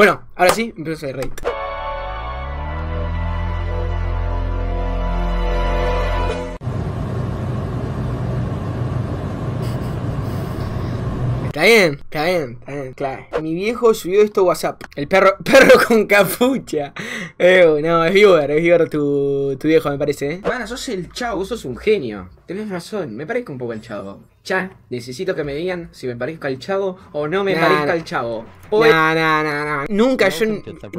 Bueno, ahora sí, empiezo a raid. Está bien, está bien, está bien, claro. Mi viejo subió esto a WhatsApp. El perro, perro con capucha. Eh, no, es viewer, es viewer tu, tu viejo, me parece, ¿eh? Bueno, sos el chavo, sos un genio. Tenés razón, me parezco un poco el chavo. Ya, necesito que me digan si me parezco al chavo o no me Nah, parezca al chavo. No, no, no. Nunca yo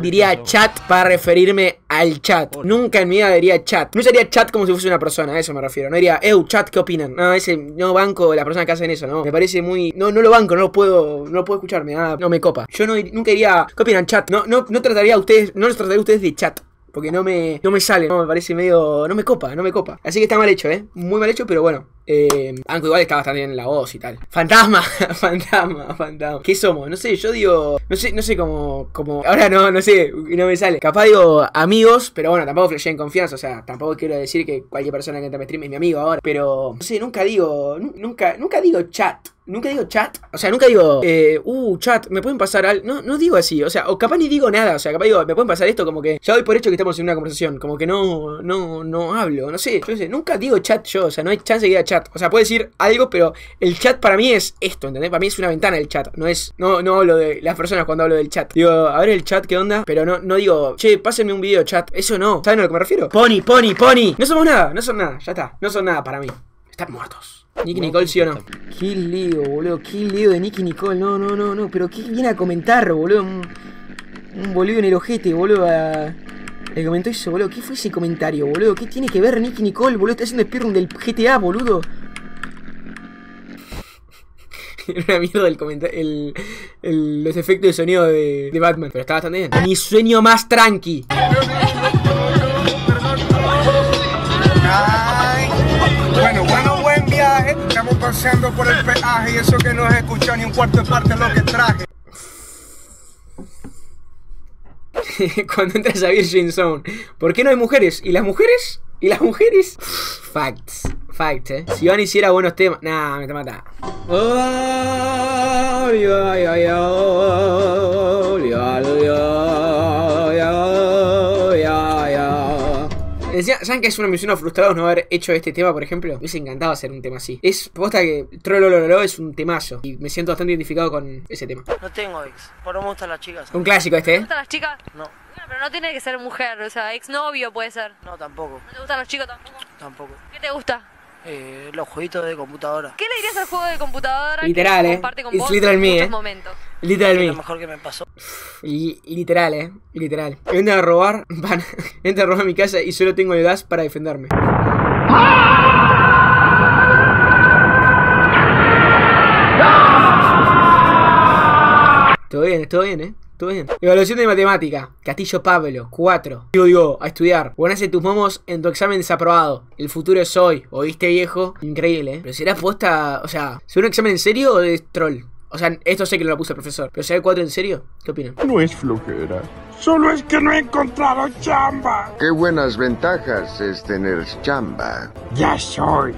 diría chat para referirme al chat. Nunca en mi vida diría chat. No usaría chat como si fuese una persona, a eso me refiero. No diría, eu, chat, ¿qué opinan? No, ese no banco las personas que hacen eso, no. Me parece muy. No, no lo banco, no lo puedo. No lo puedo escuchar, me da- no me copa. Yo no, nunca diría, ¿qué opinan chat? No, no, no trataría a ustedes, no los trataría a ustedes de chat. Porque no me, no me sale, no me parece medio. No me copa, no me copa. Así que está mal hecho, ¿eh? Muy mal hecho, pero bueno. Eh, aunque igual está bastante bien la voz y tal. Fantasma, fantasma, fantasma. ¿Qué somos? No sé, yo digo. No sé, no sé cómo. cómo ahora no, no sé, no me sale. Capaz digo amigos, pero bueno, tampoco flashé en confianza. O sea, tampoco quiero decir que cualquier persona que entra a stream es mi amigo ahora. Pero. No sé, nunca digo. nu- Nunca, nunca digo chat. Nunca digo chat. O sea, nunca digo, eh, uh, chat, me pueden pasar al. No, no digo así. O sea, o capaz ni digo nada. O sea, capaz digo, me pueden pasar esto como que. Ya doy por hecho que estamos en una conversación. Como que no, no, no hablo. No sé. Yo sé, nunca digo chat yo. O sea, no hay chance de que diga chat. O sea, puedo decir algo, pero el chat para mí es esto, ¿entendés? Para mí es una ventana el chat. No es. No, no hablo de las personas cuando hablo del chat. Digo, a ver el chat, ¿qué onda? Pero no, no digo, che, pásenme un video chat. Eso no. ¿Saben a lo que me refiero? Pony, pony, pony. No somos nada, no son nada. Ya está. No son nada para mí. Están muertos. Nicky Nicole, sí o no. Qué lío, boludo. Qué lío de Nicky Nicole. No, no, no, no. Pero qué viene a comentar, boludo. Un, un boludo en el ojete, boludo. a- Le comentó eso, boludo. ¿Qué fue ese comentario, boludo? ¿Qué tiene que ver Nicky Nicole, boludo? Está haciendo speedrun del GTA, boludo. Era una mierda el comentario. El, el- los efectos de sonido de, de Batman. Pero está bastante bien. Mi sueño más tranqui. Paseando por el peaje y eso que no has escuchado ni un cuarto de parte de lo que traje. Cuando entras a Virgin Zone. ¿Por qué no hay mujeres? ¿Y las mujeres? ¿Y las mujeres? Facts. Facts, eh. Si Iván hiciera buenos temas. Nah, me te mata. Ay, ay, ay, ay, ¿Saben que es una misión frustrados no haber hecho este tema, por ejemplo? Me hubiese encantado hacer un tema así. Es posta que Trollolololo es un temazo. Y me siento bastante identificado con ese tema. No tengo ex, pero me gustan las chicas. Un clásico este, ¿Te ¿eh? gustan las chicas? No, Bueno, pero no tiene que ser mujer, o sea, exnovio puede ser. no tampoco, ¿No te gustan los chicos tampoco? tampoco. ¿Qué te gusta? Eh, los jueguitos de computadora. ¿Qué le dirías al juego de computadora Literal, que eh. comparte con It's vos literal en me, muchos eh. momentos? Literal Es me. lo mejor que me pasó. Y, y literal, eh. Literal. Entran a robar. Van. Entran a robar mi casa y solo tengo el gas para defenderme. Todo bien, todo bien, eh. Todo bien. Evaluación de matemática. Castillo Pablo, 4. Digo, digo, a estudiar. Ponerse tus momos en tu examen desaprobado. El futuro es hoy. ¿Oíste, viejo? Increíble, eh. Pero será posta. O sea, ¿será un examen en serio o es troll? O sea, esto sé que no lo puso el profesor. ¿Pero será el 4 en serio? ¿Qué opinan? No es flojera. Solo es que no he encontrado chamba. Qué buenas ventajas es tener chamba. Ya soy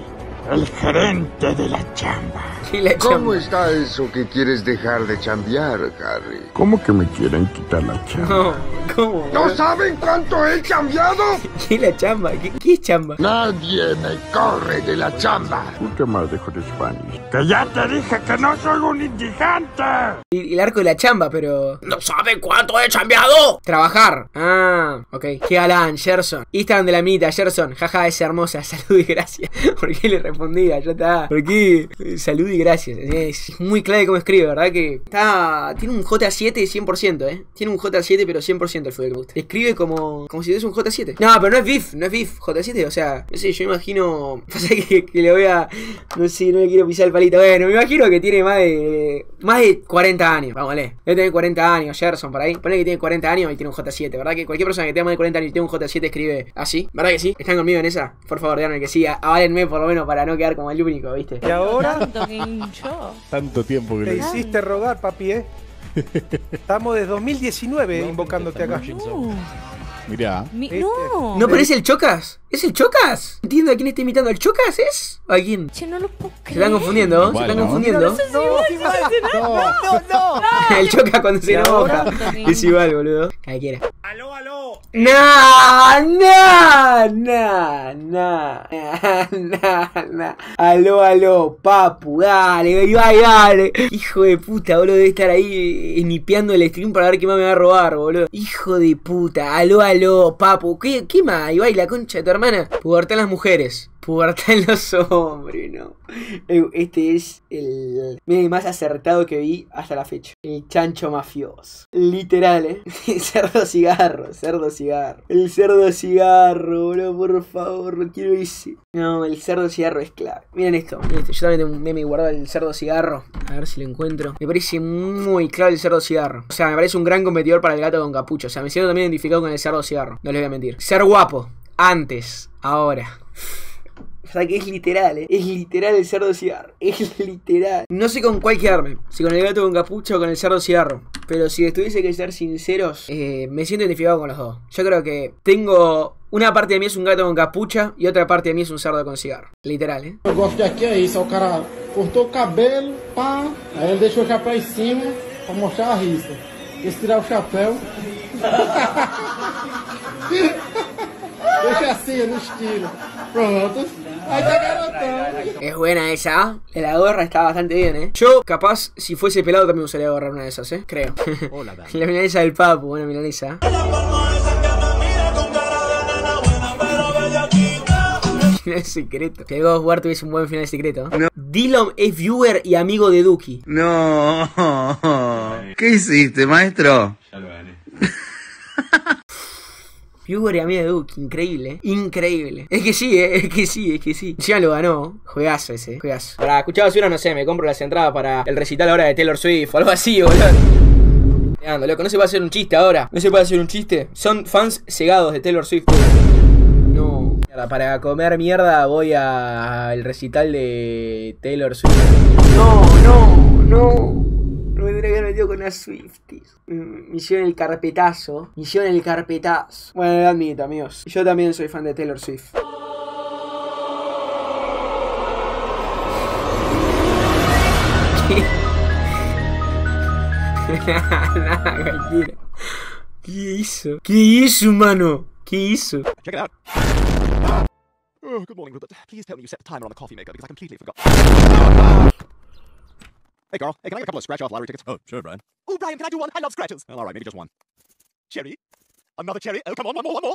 el gerente de la chamba. Y ¿Cómo chamba. está eso que quieres dejar de chambear, Harry? ¿Cómo que me quieren quitar la chamba? No, ¿cómo? ¿No saben cuánto he chambeado? ¿Qué es la chamba? ¿Qué, qué es chamba? Nadie me corre de la chamba. Un tema de de Spanish. Que ya te dije que no soy un indigente. Y- El arco de la chamba, pero. ¡No saben cuánto he chambeado! Trabajar. Ah, ok. Qué galán, Gerson. Instagram de la minita, Gerson. Jaja, es hermosa. Salud y gracias. ¿Por qué le respondía? Ya está. ¿Por qué? Salud y gracias. Es muy clave cómo escribe, ¿verdad? Que está. Tiene un J7 100%, ¿eh? Tiene un J7, pero 100% el fútbol que me gusta. Escribe como. como si tuviese un J7. No, pero no es BIF, no es BIF. J7, o sea, no sé, yo imagino. Pasa que, que le voy a. No sé, no le quiero pisar el palito. Bueno, me imagino que tiene más de. Más de 40 años. Vámonos. Debe tener 40 años, Gerson, por ahí. Pone que tiene 40 años y tiene un J7. ¿Verdad que cualquier persona que tenga más de 40 años y tenga un J7 escribe así? ¿Verdad que sí? ¿Están conmigo en esa? Por favor, díganme que sí. Aválenme por lo menos para no quedar como el único, ¿viste? Y ahora Tanto tiempo que Te hiciste rogar, papi, ¿eh? Estamos desde 2019 invocándote acá. Uh, Mirá. Mi- no. ¿No parece el Chocas? ¿Es el Chocas? Entiendo a quién está imitando. ¿El Chocas es? ¿A quién? Che, no lo puedo Se están confundiendo, se Igual, están ¿no? confundiendo. No. El Chocas cuando se enoja. Es igual, boludo. Cualquiera. Aló, aló. No, no, no, no, no, no. Aló, aló, papu, dale, dale, dale. Hijo de puta, boludo, debe estar ahí eh, nipeando el stream para ver qué más me va a robar, boludo. Hijo de puta, aló, aló, papu. ¿Qué, qué más? Ibai, la concha de tu hermana. Pubertad las mujeres. Pubertad en los hombres, no. Eh, Este es el meme más acertado que vi hasta la fecha. El chancho mafioso. Literal, eh. cerdo cigarro, cerdo cigarro. El cerdo cigarro, bro, por favor, no quiero ese. No, el cerdo cigarro es clave. Miren esto, miren esto. Yo también tengo un meme guardado del cerdo cigarro. A ver si lo encuentro. Me parece muy clave el cerdo cigarro. O sea, me parece un gran competidor para el gato con capucha. O sea, me siento también identificado con el cerdo cigarro. No les voy a mentir. Ser guapo. Antes. Ahora. O sea que es literal, ¿eh? Es literal el cerdo cigarro. Es literal. No sé con cuál quedarme. Si con el gato con capucha o con el cerdo cigarro. Pero si les tuviese que ser sinceros, eh, me siento identificado con los dos. Yo creo que tengo. Una parte de mí es un gato con capucha y otra parte de mí es un cerdo con cigarro. Literal, ¿eh? Eu gosto de aqui é isso, é o cara cortou o cabelo, pá, aí ele deixou o chapéu em cima pra mostrar a risca. Esse tirar o chapéu. Deixa assim, no estilo. Pronto. Es buena esa. La gorra está bastante bien, ¿eh? Yo, capaz, si fuese pelado también usaría gorra una de esas, ¿eh? Creo. la milanesa del papu, buena milanesa. Final secreto. Que el God of War tuviese un buen final secreto. Dylan es viewer y amigo de Duki. No. ¿Qué hiciste, maestro? Viewer y amigo de Duki, increíble, ¿eh? increíble. Es que sí, ¿eh? es que sí, es que sí. Ya lo ganó. Juegazo ese, juegazo. Para escuchar basura, no sé, me compro las entradas para el recital ahora de Taylor Swift o algo así, boludo. Ando, loco, no se puede hacer un chiste ahora. No se puede hacer un chiste. Son fans cegados de Taylor Swift. No. Para comer mierda voy al recital de Taylor Swift. No, no, no. Me metido con las Swifties. Mm, Misión el carpetazo. Misión el carpetazo. Bueno, lo admito, amigos. Yo también soy fan de Taylor Swift. Cualquiera. ¿Qué hizo? ¿Qué hizo, mano? ¿Qué hizo? Check it out. Oh, good morning, Rupert. Please tell me you set the timer on the coffee maker because I completely forgot. Hey, Carl. Hey, can I get a couple of scratch-off lottery tickets? Oh, sure, Brian. Oh, Brian, can I do one? I love scratches. Well, all right, maybe just one. Cherry. Another cherry. Oh, come on, one more, one more.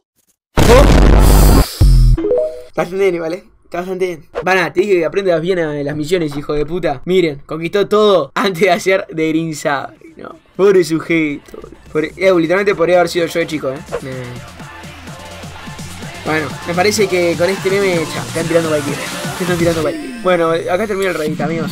Bastante bien, ¿vale? Está bastante bien. Van te dije que aprendas bien a las misiones, hijo de puta. Miren, conquistó todo antes de hacer de Green Sabre, ¿no? Pobre sujeto. Pobre- eh, literalmente podría haber sido yo de chico, ¿eh? Nah. Bueno, me parece que con este meme, ya, están tirando cualquiera. Están tirando cualquiera. Bueno, acá termina el Reddit, amigos.